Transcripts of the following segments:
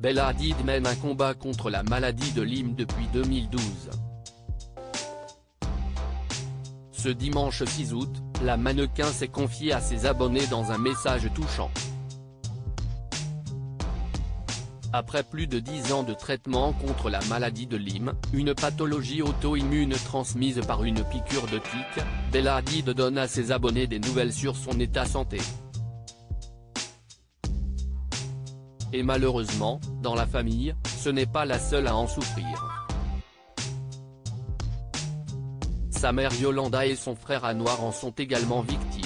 Bella Hadid mène un combat contre la maladie de Lyme depuis 2012. Ce dimanche 6 août, la mannequin s'est confiée à ses abonnés dans un message touchant. Après plus de 10 ans de traitement contre la maladie de Lyme, une pathologie auto-immune transmise par une piqûre de tique, Bella Hadid donne à ses abonnés des nouvelles sur son état santé. Et malheureusement, dans la famille, ce n'est pas la seule à en souffrir. Sa mère Yolanda et son frère Anwar en sont également victimes.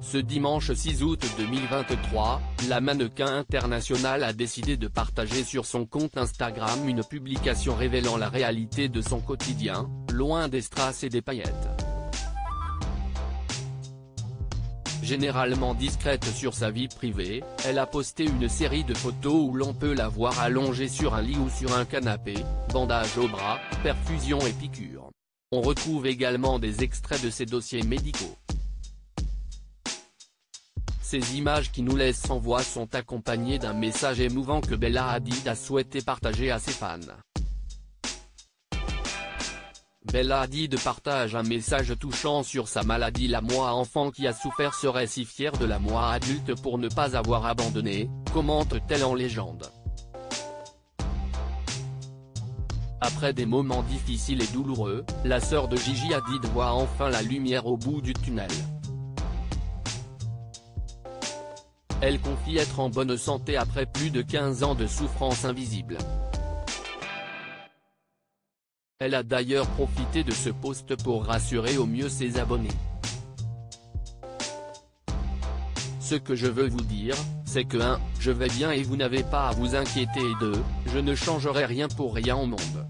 Ce dimanche 6 août 2023, la mannequin internationale a décidé de partager sur son compte Instagram une publication révélant la réalité de son quotidien, loin des strass et des paillettes. Généralement discrète sur sa vie privée, elle a posté une série de photos où l'on peut la voir allongée sur un lit ou sur un canapé, bandage au bras, perfusion et piqûres. On retrouve également des extraits de ses dossiers médicaux. Ces images qui nous laissent sans voix sont accompagnées d'un message émouvant que Bella Hadid a souhaité partager à ses fans. Bella Hadid partage un message touchant sur sa maladie La moi enfant qui a souffert serait si fier de la moi adulte pour ne pas avoir abandonné, commente-t-elle en légende. Après des moments difficiles et douloureux, la sœur de Gigi Hadid voit enfin la lumière au bout du tunnel. Elle confie être en bonne santé après plus de 15 ans de souffrance invisible. Elle a d'ailleurs profité de ce poste pour rassurer au mieux ses abonnés. Ce que je veux vous dire, c'est que 1. Je vais bien et vous n'avez pas à vous inquiéter et 2. Je ne changerai rien pour rien au monde.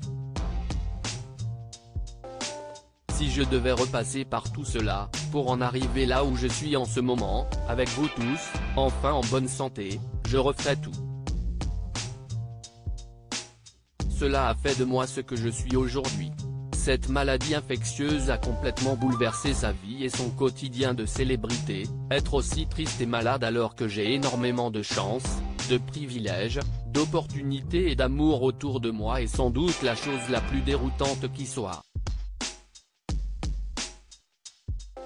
Si je devais repasser par tout cela, pour en arriver là où je suis en ce moment, avec vous tous, enfin en bonne santé, je referais tout. Cela a fait de moi ce que je suis aujourd'hui. Cette maladie infectieuse a complètement bouleversé sa vie et son quotidien de célébrité, être aussi triste et malade alors que j'ai énormément de chance, de privilèges, d'opportunités et d'amour autour de moi est sans doute la chose la plus déroutante qui soit.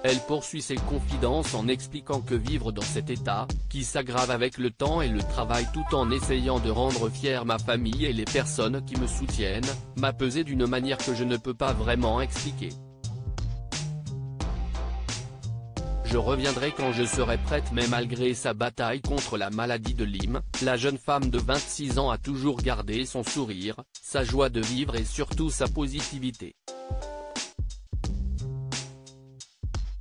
Elle poursuit ses confidences en expliquant que vivre dans cet état, qui s'aggrave avec le temps et le travail tout en essayant de rendre fière ma famille et les personnes qui me soutiennent, m'a pesé d'une manière que je ne peux pas vraiment expliquer. Je reviendrai quand je serai prête mais malgré sa bataille contre la maladie de Lyme, la jeune femme de 26 ans a toujours gardé son sourire, sa joie de vivre et surtout sa positivité.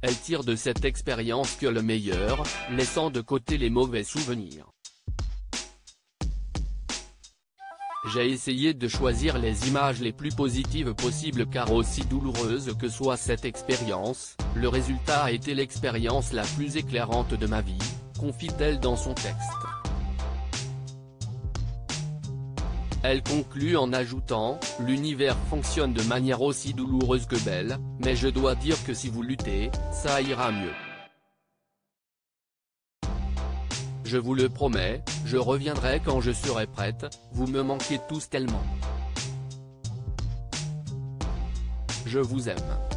Elle tire de cette expérience que le meilleur, laissant de côté les mauvais souvenirs. J'ai essayé de choisir les images les plus positives possibles car aussi douloureuse que soit cette expérience, le résultat a été l'expérience la plus éclairante de ma vie, confie-t-elle dans son texte. Elle conclut en ajoutant, l'univers fonctionne de manière aussi douloureuse que belle, mais je dois dire que si vous luttez, ça ira mieux. Je vous le promets, je reviendrai quand je serai prête, vous me manquez tous tellement. Je vous aime.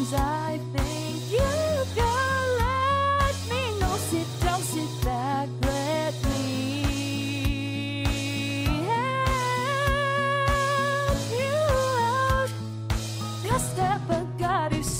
Rough times I think you can let me know. Sit down, sit back, let me help you out. Step I got is